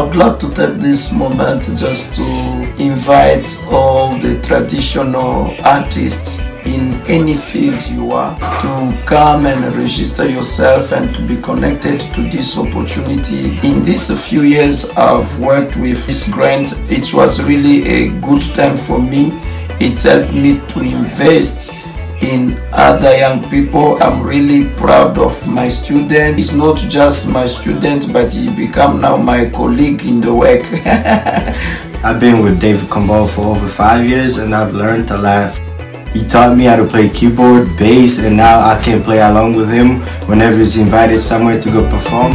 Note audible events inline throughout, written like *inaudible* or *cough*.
would like to take this moment just to invite all the traditional artists in any field you are to come and register yourself and to be connected to this opportunity. In these few years I've worked with this grant, it was really a good time for me. It helped me to invest in other young people. I'm really proud of my student. He's not just my student, but he become now my colleague in the work. *laughs* I've been with David Combo for over five years and I've learned to laugh. He taught me how to play keyboard, bass, and now I can play along with him whenever he's invited somewhere to go perform.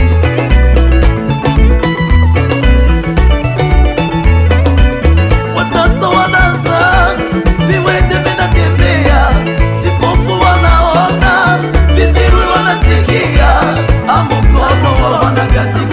Magati